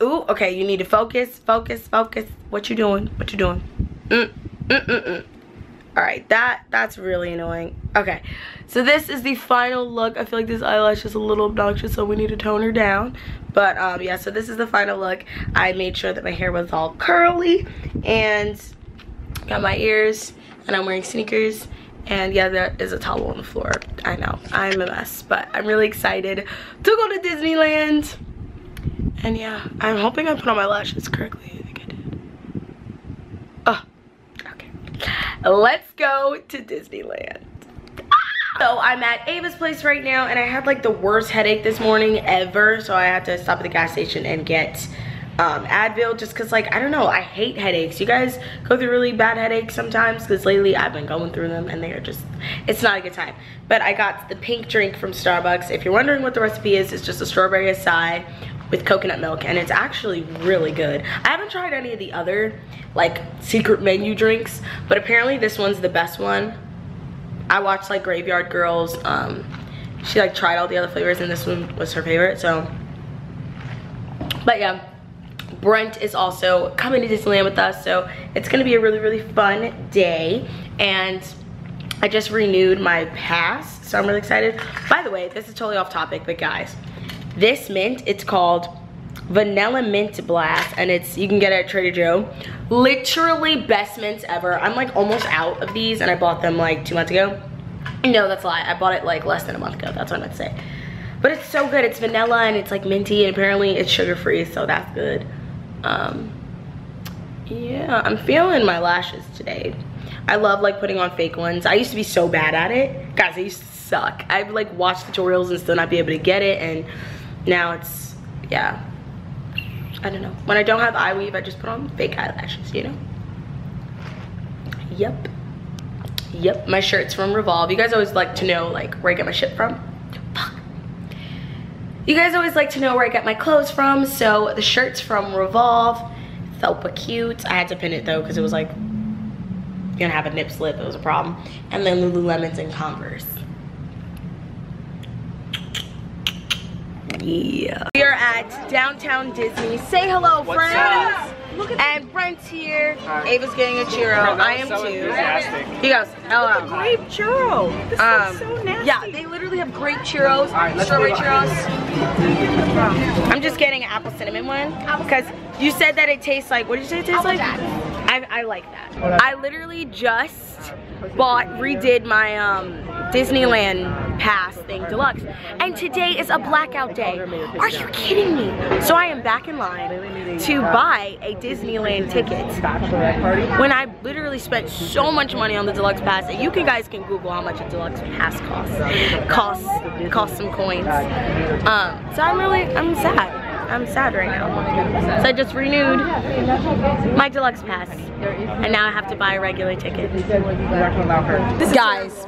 Ooh, okay, you need to focus, focus, focus. What you doing? What you doing? Mm, mm, mm, mm. All right, that that's really annoying. Okay, so this is the final look. I feel like this eyelash is a little obnoxious, so we need to tone her down. But um, yeah, so this is the final look. I made sure that my hair was all curly and got my ears, and I'm wearing sneakers. And yeah, there is a towel on the floor. I know, I'm a mess, but I'm really excited to go to Disneyland. And yeah, I'm hoping I put on my lashes correctly. I think I did. Oh, okay. Let's go to Disneyland. So I'm at Ava's place right now and I had like the worst headache this morning ever. So I had to stop at the gas station and get um, Advil just cause like, I don't know, I hate headaches. You guys go through really bad headaches sometimes cause lately I've been going through them and they are just, it's not a good time. But I got the pink drink from Starbucks. If you're wondering what the recipe is, it's just a strawberry acai with coconut milk and it's actually really good. I haven't tried any of the other like secret menu drinks, but apparently this one's the best one. I watched like Graveyard Girls. Um, she like tried all the other flavors and this one was her favorite, so. But yeah, Brent is also coming to Disneyland with us, so it's gonna be a really, really fun day. And I just renewed my pass, so I'm really excited. By the way, this is totally off topic, but guys, this mint, it's called Vanilla Mint Blast, and it's, you can get it at Trader Joe. Literally best mints ever. I'm like almost out of these, and I bought them like two months ago. No, that's a lie. I bought it like less than a month ago. That's what I meant to say. But it's so good. It's vanilla and it's like minty and apparently it's sugar free, so that's good. Um, yeah, I'm feeling my lashes today. I love like putting on fake ones. I used to be so bad at it. Guys, I used to suck. I've like watched tutorials and still not be able to get it and now it's, yeah. I don't know. When I don't have eye weave, I just put on fake eyelashes, you know? Yep. Yep, my shirt's from Revolve. You guys always like to know like where I get my shit from. You guys always like to know where I get my clothes from, so the shirt's from Revolve. Felpa cute. I had to pin it though because it was like gonna have a nip slip, it was a problem. And then Lululemons and Converse. Yeah. We are at downtown Disney. Say hello, What's friends. up? And Brent's here. Ava's getting a churro. I am so too. He goes, hello. grape churro. This Um, is so nasty. yeah, they literally have grape churros, right, strawberry churros. I'm just getting an apple cinnamon one because you said that it tastes like, what did you say it tastes like? I, I like that. I literally just bought, redid my um, Disneyland pass thing deluxe. And today is a blackout day. Are you kidding me? So I am back in line to buy a Disneyland ticket when I literally spent so much money on the deluxe pass that you can, guys can Google how much a deluxe pass costs. Costs, costs some coins. Um, so I'm really, I'm sad. I'm sad right now. So I just renewed my deluxe pass. And now I have to buy a regular ticket. Guys,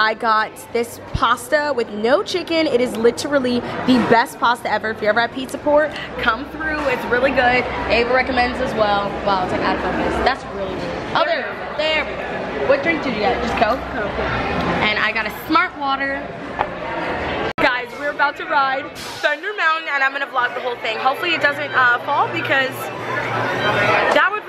I got this pasta with no chicken. It is literally the best pasta ever. If you're ever at Pizza Port, come through. It's really good. Ava recommends as well. Wow, it's like out of focus. That's really good. Oh, there. There we go. What drink did you get? Just Coke? Coke. And I got a Smart Water. Guys, we're about to ride Thunder Mountain and I'm gonna vlog the whole thing. Hopefully it doesn't uh, fall because that would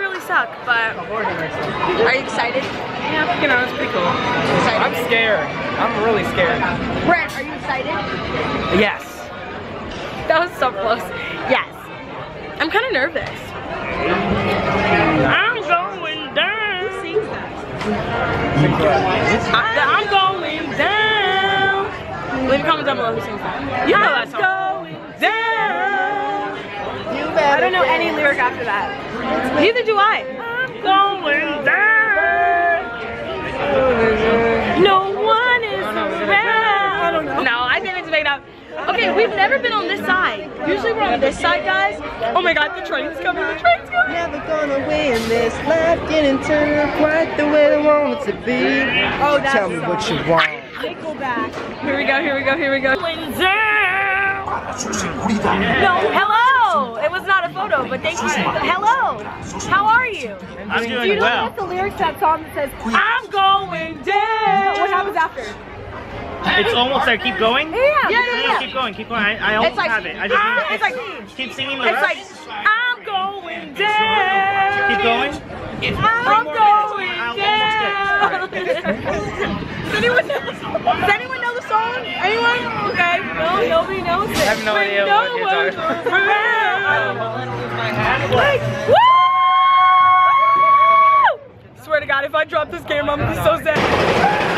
suck, but are you excited? Yeah, you know, it's pretty cool. Excited? I'm scared. I'm really scared. Brent, are you excited? Yes. That was so close. Yes. I'm kind of nervous. I'm going down. Who sings that? I'm going down. Leave a comment down below who sings that. You know that song. going down. I don't know any lyric after that. Neither do I. I'm going down. No one is around. I don't know. No, I think it's made up. Okay, we've never been on this side. Usually we're on this side, guys. Oh my god, the train's coming, the train's coming. Never gonna win this life, didn't turn out quite the way I want it to be. Oh, that's Tell me the what you want. Nickelback. Here we go, here we go, here we go. No, hello. It was not a photo, but thank you. Hello. How are you? I'm doing Do you know well. that's the lyrics that song that says, I'm going down. what happens after? It's almost there. Keep going. Yeah, Yeah, yeah, yeah. keep going. Keep going. I, I almost like- have it. I just Ah, need, it's like- keep singing the It's rest. like, I'm going down. keep going. I'm going down. Does anyone know, does anyone song? Anyone? Okay. No, nobody knows it. I have no idea what you're talking Like, woo! Swear to God, if I drop this game, I'm so sad.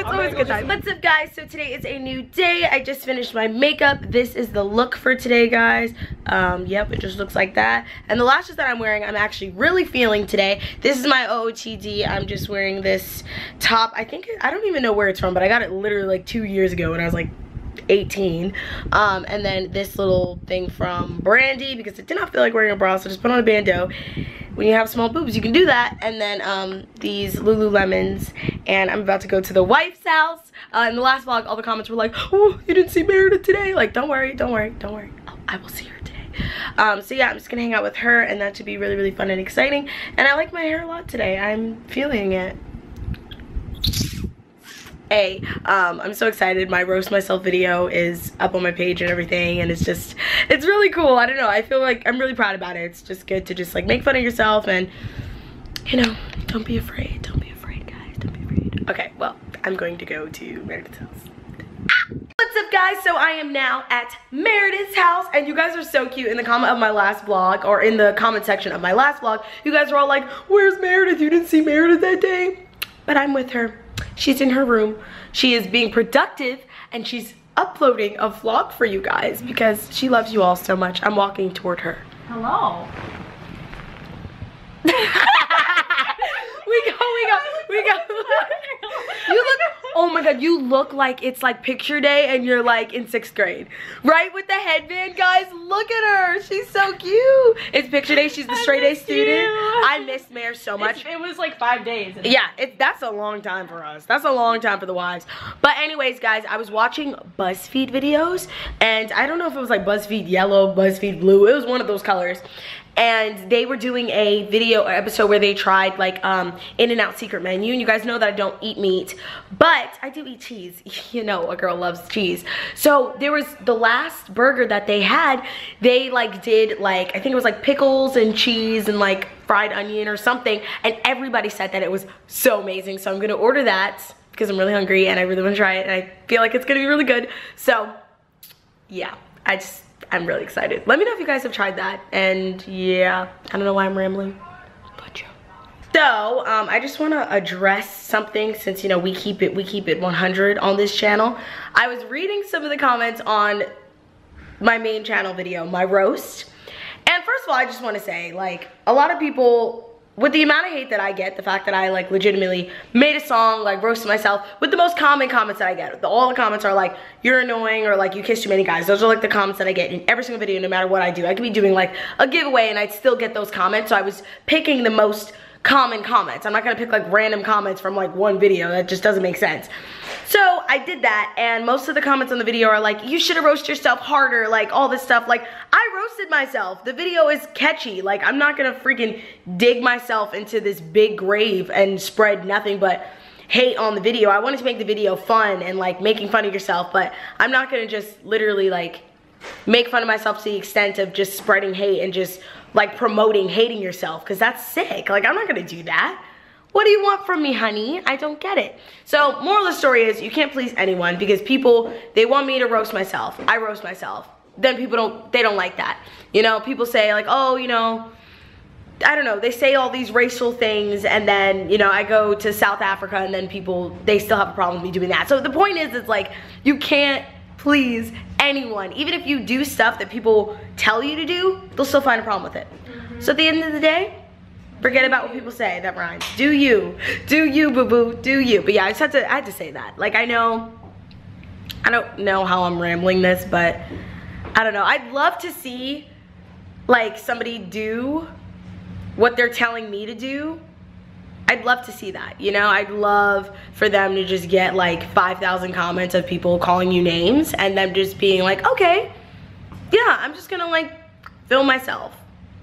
It's always a good time. What's up guys? So today is a new day. I just finished my makeup. This is the look for today guys. Um, yep, it just looks like that. And the lashes that I'm wearing, I'm actually really feeling today. This is my OOTD. I'm just wearing this top. I think, I don't even know where it's from, but I got it literally like two years ago when I was like 18 um, and then this little thing from brandy because it did not feel like wearing a bra so just put on a bandeau when you have small boobs you can do that. And then um, these lululemons and i'm about to go to the wife's house. Uh, in the last vlog all the comments were like oh you didn't see meredith today. Like don't worry don't worry don't worry. Oh, i will see her today. Um, so yeah i'm just gonna hang out with her and that should be really really fun and exciting. And i like my hair a lot today. I'm feeling it a um i'm so excited my roast myself video is up on my page and everything and it's just it's really cool i don't know i feel like i'm really proud about it it's just good to just like make fun of yourself and you know don't be afraid don't be afraid guys don't be afraid okay well i'm going to go to meredith's house What's up guys? So I am now at Meredith's house and you guys are so cute in the comment of my last vlog or in the comment section of my last vlog. You guys are all like, where's Meredith? You didn't see Meredith that day? But I'm with her. She's in her room. She is being productive and she's uploading a vlog for you guys because she loves you all so much. I'm walking toward her. Hello. we go, we go, we go. you look, oh my god, you look like it's like picture day and you're like in sixth grade. Right with the headband, guys, look at her. She's so cute. It's picture day, she's the straight A student. you. I miss Mare so much. it was like five days. Yeah, it, that's a long time for us. That's a long time for the wives. But anyways, guys, I was watching BuzzFeed videos, and I don't know if it was like BuzzFeed yellow, BuzzFeed blue. It was one of those colors. And they were doing a video episode where they tried like um, In-N-Out secret menu. And you guys know that I don't eat meat, but I do eat cheese. You know, a girl loves cheese. So there was the last burger that they had, they like did like, I think it was like pickles and cheese and like fried onion or something. And everybody said that it was so amazing. So I'm gonna order that because I'm really hungry and I really wanna try it and I feel like it's gonna be really good. So yeah, I just, I'm really excited. Let me know if you guys have tried that. And yeah, I don't know why I'm rambling, but yeah. So, um, I just want to address something since, you know, we keep it, we keep it 100 on this channel. I was reading some of the comments on my main channel video, my roast. And first of all, I just want to say, like, a lot of people with the amount of hate that I get, the fact that I like legitimately made a song, like roasted myself, with the most common comments that I get. All the comments are like, you're annoying or like you kiss too many guys. Those are like the comments that I get in every single video no matter what I do. I could be doing like a giveaway and I'd still get those comments. So I was picking the most common comments. I'm not gonna pick like random comments from like one video. That just doesn't make sense. So I did that and most of the comments on the video are like, you should have roasted yourself harder, like all this stuff. Like I roasted myself. The video is catchy. Like I'm not gonna freaking dig myself into this big grave and spread nothing but hate on the video. I wanted to make the video fun and like making fun of yourself, but I'm not gonna just literally like make fun of myself to the extent of just spreading hate and just like promoting hating yourself because that's sick. Like I'm not gonna do that. What do you want from me, honey? I don't get it. So moral of the story is you can't please anyone because people, they want me to roast myself. I roast myself. Then people don't, they don't like that. You know, people say like, oh, you know, I don't know, they say all these racial things and then, you know, I go to South Africa and then people, they still have a problem with me doing that. So the point is, it's like, you can't please anyone. Even if you do stuff that people tell you to do, they'll still find a problem with it. Mm -hmm. So at the end of the day, forget about what people say that rhymes. Do you, do you boo boo, do you. But yeah, I just had to, I had to say that. Like I know, I don't know how I'm rambling this, but I don't know. I'd love to see like somebody do what they're telling me to do I'd love to see that, you know? I'd love for them to just get like 5,000 comments of people calling you names and them just being like, okay, yeah, I'm just gonna like film myself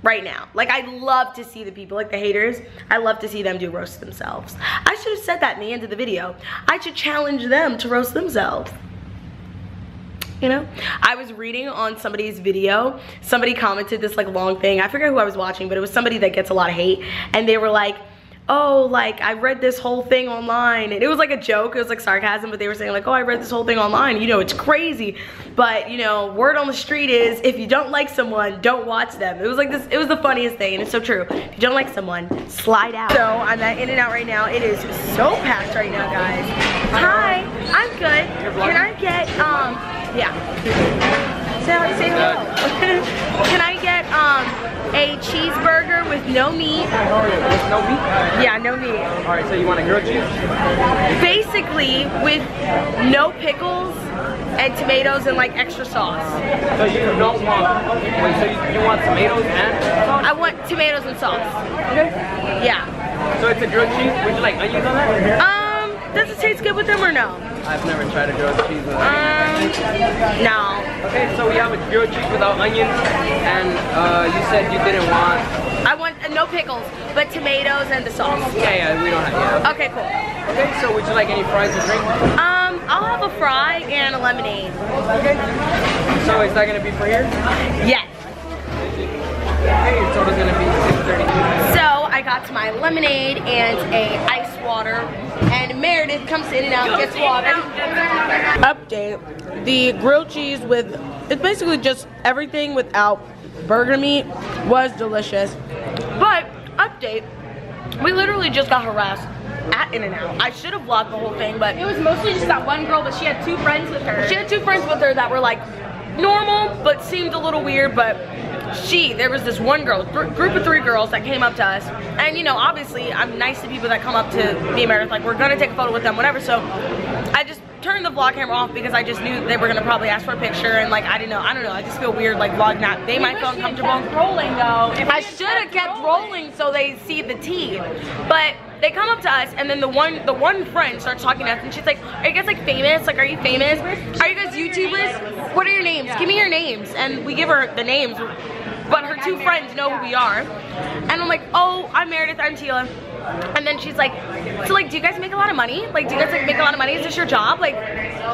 right now. Like I'd love to see the people, like the haters, I love to see them do roast themselves. I should have said that in the end of the video. I should challenge them to roast themselves you know i was reading on somebody's video somebody commented this like long thing i forget who i was watching but it was somebody that gets a lot of hate and they were like oh, like I read this whole thing online. And it was like a joke, it was like sarcasm, but they were saying like, oh, I read this whole thing online. You know, it's crazy. But you know, word on the street is if you don't like someone, don't watch them. It was like this, it was the funniest thing and it's so true. If you don't like someone, slide out. So I'm at In-N-Out right now. It is so packed right now, guys. Hi, I'm good. Can I get, um, yeah. Say, say hello. Can I get, um, a cheeseburger with no meat. With no meat? Yeah, no meat. Alright, so you want a grilled cheese? Basically, with no pickles and tomatoes and like extra sauce. So you don't want, wait, so you, you want tomatoes and sauce? I want tomatoes and sauce. Okay. Yeah. So it's a grilled cheese, would you like onions on that? Um, does it taste good with them or no? I've never tried a grilled cheese with onions. Um, no. Okay, so we have a grilled cheese without onions, and uh, you said you didn't want... I want uh, no pickles, but tomatoes and the sauce. Yeah, yeah, we don't have, yeah. Okay, cool. Okay, so would you like any fries or drink? Um, I'll have a fry and a lemonade. Okay. So is that gonna be for here? Yes. Okay, your total's gonna be 632 So I got my lemonade and a ice water and Meredith comes in and out gets water. Update, the grilled cheese with, it's basically just everything without burger meat was delicious. But, update, we literally just got harassed at In-N-Out. I should have vlogged the whole thing, but it was mostly just that one girl, but she had two friends with her. She had two friends with her that were like normal, but seemed a little weird, but she, there was this one girl, group of three girls that came up to us. And you know, obviously, I'm nice to people that come up to me and Meredith, like we're gonna take a photo with them, whatever. So I just turned the vlog camera off because I just knew they were gonna probably ask for a picture and like I didn't know, I don't know, I just feel weird like vlogging that. They might feel uncomfortable. rolling though. I should have kept rolling so they see the tea. But they come up to us and then the one the one friend starts talking to us and she's like, are you guys like famous? Like are you famous? Are you guys YouTubers? What are your names? Give me your names. And we give her the names but her two friends know who we are. And I'm like, oh, I'm Meredith, I'm Teala. And then she's like, so like, do you guys make a lot of money? Like, do you guys like make a lot of money? Is this your job? Like,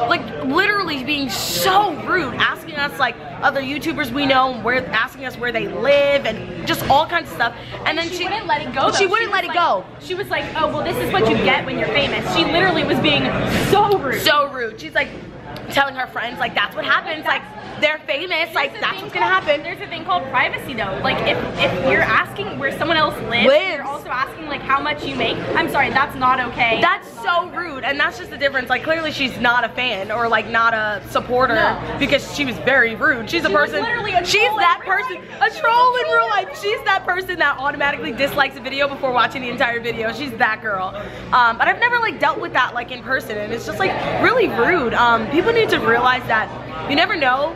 like literally being so rude, asking us like other YouTubers we know, where asking us where they live and just all kinds of stuff. And then She, she, wouldn't let it go. She wouldn't let it go. She was like, oh, well, this is what you get when you're famous. She literally was being so rude. so rude. She's like telling her friends like that's what happens. Like they're famous. Like There's a that's what's gonna called- happen. There's a thing called privacy though. Like if, if you're asking where someone else lives, Lives. you're also asking like how much you make. I'm sorry, that's not okay. That's so rude, and that's just the difference. Like clearly she's not a fan or like not a supporter No. because she was very rude. She's a She was person. literally a she's troll that person, life. a troll in real life. She's that person that automatically dislikes a video before watching the entire video. She's that girl. Um, but I've never like dealt with that like in person, and it's just like really rude. Um, people need to realize that you never know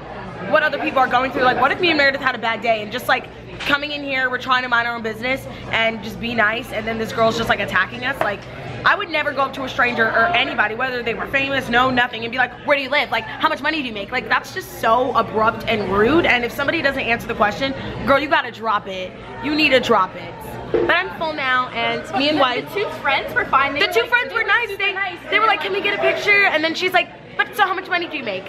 what other people are going through. Like, what if me and Meredith had a bad day and just like coming in here, we're trying to mind our own business and just be nice, and then this girl's just like attacking us? Like, I would never go up to a stranger or anybody, whether they were famous, no, nothing, and be like, where do you live? Like, how much money do you make? Like, that's just so abrupt and rude. And if somebody doesn't answer the question, girl, you gotta drop it. You need to drop it. But I'm full now, and me and wife. the two friends were fine. They The were, two like- friends were nice. They, nice. they were like, can we get a picture? And then she's like, but so how much money do you make?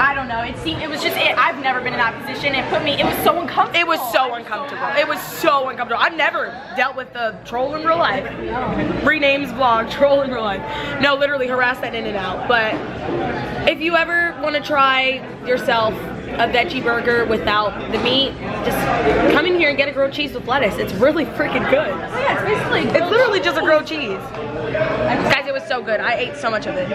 I don't know. It seemed it was just it. I've never been in that position. It put me. It was so uncomfortable. It was so uncomfortable. happy. It was so uncomfortable. I've never dealt with the troll in real life. Renames vlog, troll in real life. No, literally harass that in and out. But if you ever want to try yourself a veggie burger without the meat, just come in here and get a grilled cheese with lettuce. It's really freaking good. Oh, yeah, it's basically. It's literally just a grilled cheese. Guys, it was so good. I ate so much of it.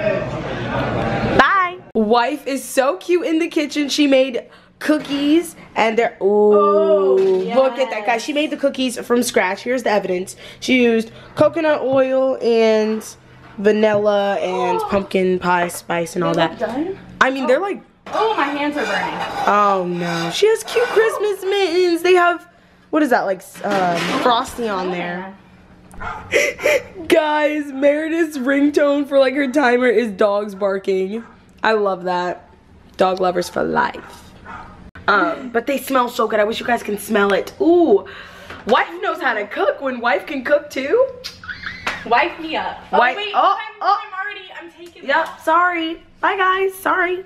Bye. Wife is so cute in the kitchen. She made cookies and they're oh, look at that guys. She made the cookies from scratch. Here's the evidence. She used coconut oil and vanilla and pumpkin pie spice and all that. done. I mean, they're like Oh, my hands are burning. Oh no. She has cute Christmas mittens. They have, what is that, like um, frosty on there. Guys, Meredith's ringtone for like her timer is dogs barking. I love that. Dog lovers for life. Um, but they smell so good. I wish you guys can smell it. Ooh, wife knows how to cook when wife can cook too. Wipe me up. Wipe- oh wait, oh, I'm, oh. I'm already. I'm taking. Yep, sorry. Bye guys, sorry.